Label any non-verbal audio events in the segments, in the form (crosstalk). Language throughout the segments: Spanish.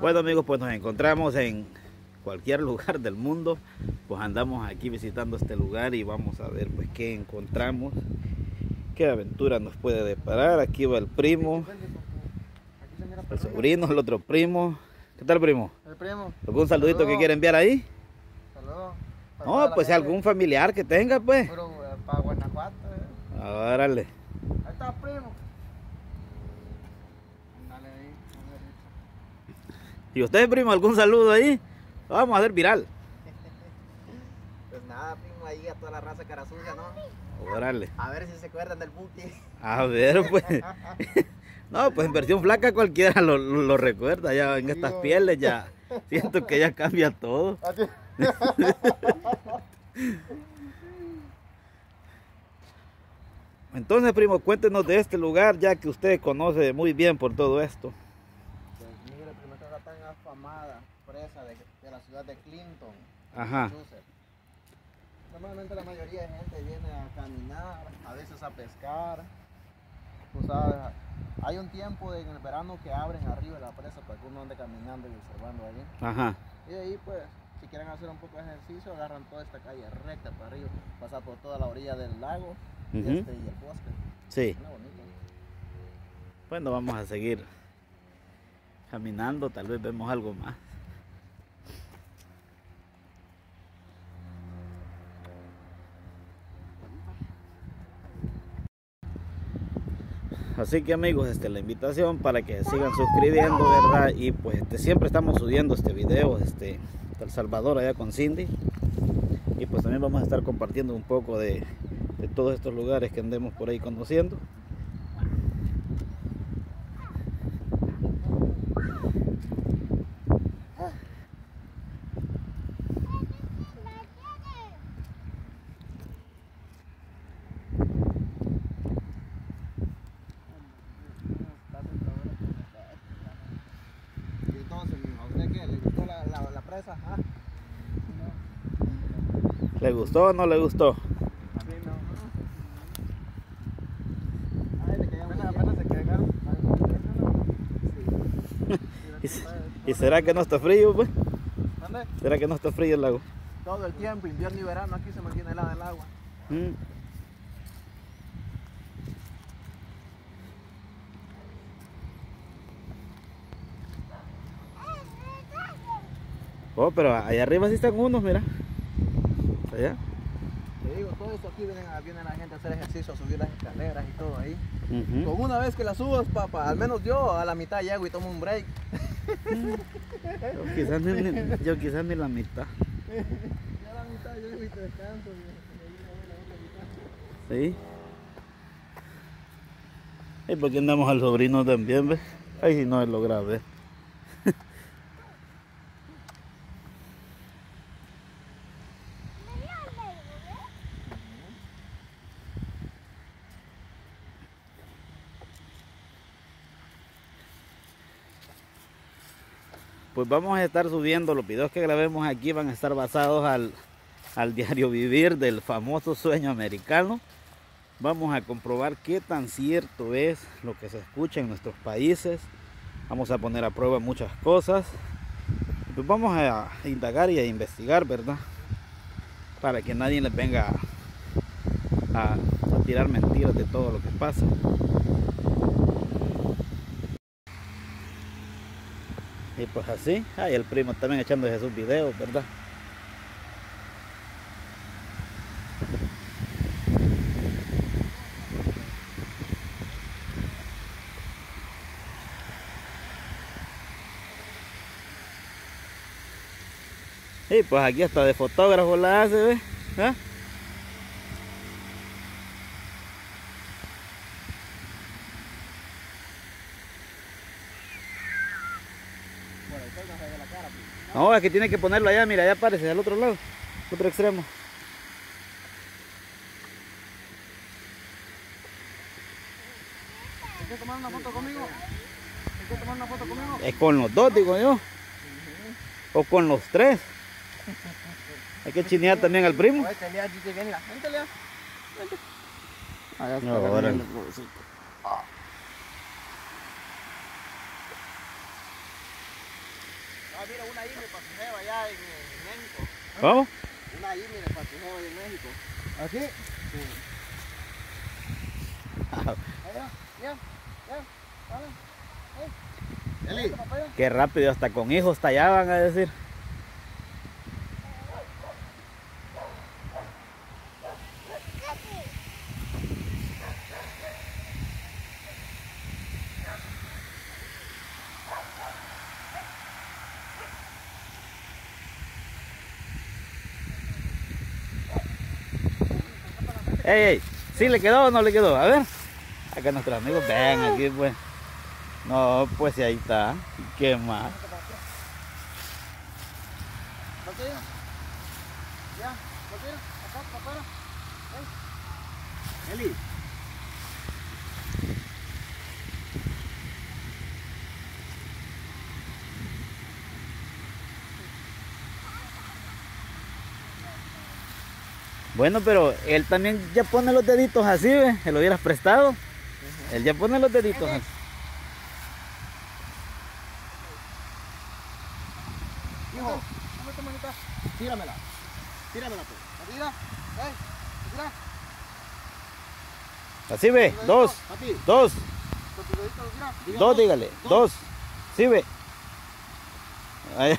Bueno amigos, pues nos encontramos en cualquier lugar del mundo. Pues andamos aquí visitando este lugar y vamos a ver pues qué encontramos. Qué aventura nos puede deparar. Aquí va el primo, el sobrino, el otro primo. ¿Qué tal primo? El primo. ¿Algún saludito que quiere enviar ahí? Saludos. No, pues algún familiar que tenga pues. Puro, eh, para Guanajuato. eh. Órale. Ahí está, primo. Dale ahí. ¿Y usted primo algún saludo ahí? Lo vamos a hacer viral. (laughs) Pues nada, primo, ahí a toda la raza cara sucia, ¿no? Órale. A ver si se acuerdan del buque. A ver, pues. (laughs) (laughs) No, pues en versión flaca cualquiera lo, lo- lo recuerda. Ya en estas pieles ya siento que ya cambia todo. Entonces, primo, cuéntenos de este lugar ya que usted conoce muy bien por todo esto. Mire, primo, esta es la tan afamada presa de, de la ciudad de Clinton. Ajá. Massachusetts. Normalmente la mayoría de gente viene a caminar, a veces a pescar. Tú sabes, hay un tiempo en el verano que abren arriba de la presa para que uno ande caminando y observando ahí. Ajá. Y ahí pues, si quieren hacer un poco de ejercicio, agarran toda esta calle recta para arriba, pasar por toda la orilla del lago y, Ujú. este, y el bosque. Sí. Bueno, vamos a seguir caminando. Tal vez vemos algo más. Así que amigos, este, la invitación para que sigan suscribiendo, ¿verdad? Y pues este, siempre estamos subiendo este video, este, de El Salvador allá con Cindy. Y pues también vamos a estar compartiendo un poco de, de todos estos lugares que andemos por ahí conociendo. Y entonces, mijo, ¿a usted qué? ¿Le gustó la, presa? ¿Ah? ¿Le gustó o no le gustó? A mí no. Ay, le cayó apenas, apenas se cargaron. (laughs) ¿Y, se- y será que no está frío, pues? ¿Dónde? ¿Será que no está frío el lago? Todo el tiempo, invierno y verano, aquí se mantiene helada el agua. Mm. Oh, pero allá arriba sí están unos, mira. Allá. Te digo, todo esto aquí viene, viene la gente a hacer ejercicio, a subir las escaleras y todo ahí. Con una vez que la subas, papá, al menos yo a la mitad llego y tomo un break. Yo quizás ni, ni- yo quizás ni la mitad. Yo a la mitad llego y te descanso. Sí. ¿Y por qué andamos al sobrino también, ves? Ahí sí no es lo grave. Pues vamos a estar subiendo los videos que grabemos aquí van a estar basados al, al diario vivir del famoso sueño americano. Vamos a comprobar qué tan cierto es lo que se escucha en nuestros países. Vamos a poner a prueba muchas cosas. Pues vamos a indagar y a investigar, ¿verdad? Para que nadie les venga a, tirar mentiras de todo lo que pasa. Y pues así, ay, el primo también echándose sus videos, ¿verdad? Y pues aquí hasta de fotógrafo la hace, ¿ves? ¿Ah? Bueno, el sol no se ve la cara, pues. No, es que tiene que ponerlo allá, mira, allá aparece, al otro lado, otro extremo. ¿Quieres tomar una foto conmigo? ¿Quieres tomar una foto conmigo? Es con los dos, digo yo. O con los tres. Hay que chinear también al primo. Oye, Lea, aquí que viene la gente, Lea. Vente. Ah, ya está No, órale. agarrando el huevecito. Ah. Mira, una ahí me pasajeo allá en, en México. ¿Cómo? Una ahí, mire, pasajeo allá en México. ¿Aquí? Sí. Allá, ya, ya, dale. Eli. Qué rápido, hasta con hijos tallaban a decir. Ey, ey, ¿sí le quedó o no le quedó? A ver. Acá nuestros amigos ven aquí pues. No, pues ahí está. ¿Y ¿Qué más? Eli. Bueno, pero él también ya pone los deditos así, ¿ve? Se lo hubieras prestado. Él ya pone los deditos así. Hijo, dame tu manita. Tíramela. Tíramela, pues. ¿La tira? ¿Eh? ¿La tira? Así ve, dos, dos, dos, dígale, dos. Sí ve. (laughs) (laughs) Ahí.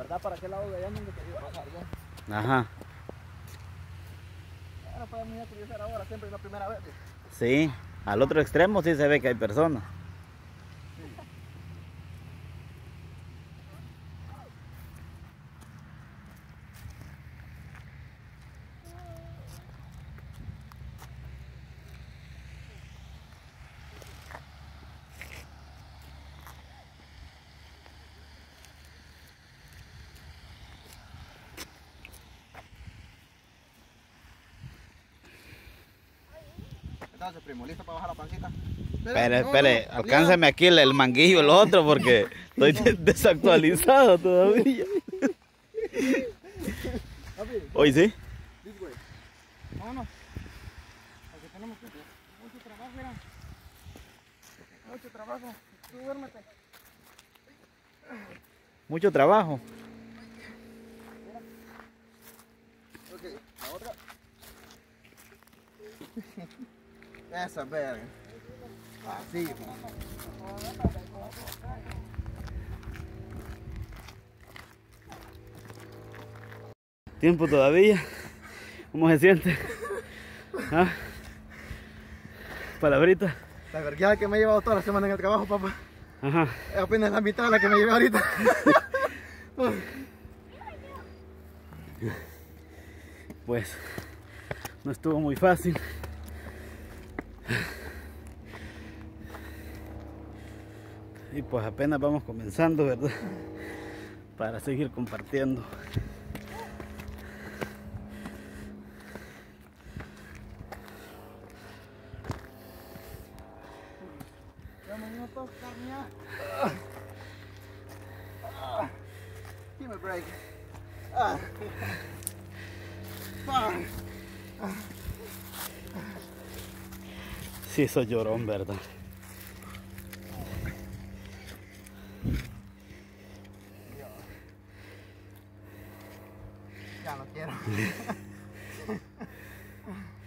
Verdad, para qué lado de allá no quería pasar yo. Ajá. Ahora podemos ir a cruzar ahora, siempre es la primera vez. Sí, al otro extremo sí se ve que hay personas. Entonces, primo, ¿listo para bajar la pancita? Espere, espere, alcánceme aquí el, el manguillo, el otro, porque estoy de- (laughs) desactualizado todavía. Hoy sí. Vámonos. Porque tenemos que mucho trabajo, mira. Mucho trabajo. Tú duérmete. Mucho trabajo. Ok, la otra. (laughs) Esa, verga. Así. Tiempo todavía. ¿Cómo se siente? ¿Ah? Palabrita. La vergüenza que me he llevado toda la semana en el trabajo, papá. Ajá. Es apenas la mitad de la que me llevé ahorita. (laughs) Pues no estuvo muy fácil. (laughs) Y pues apenas vamos comenzando, ¿verdad? Para seguir compartiendo. Sí, soy llorón, ¿verdad? Ya no quiero. (laughs)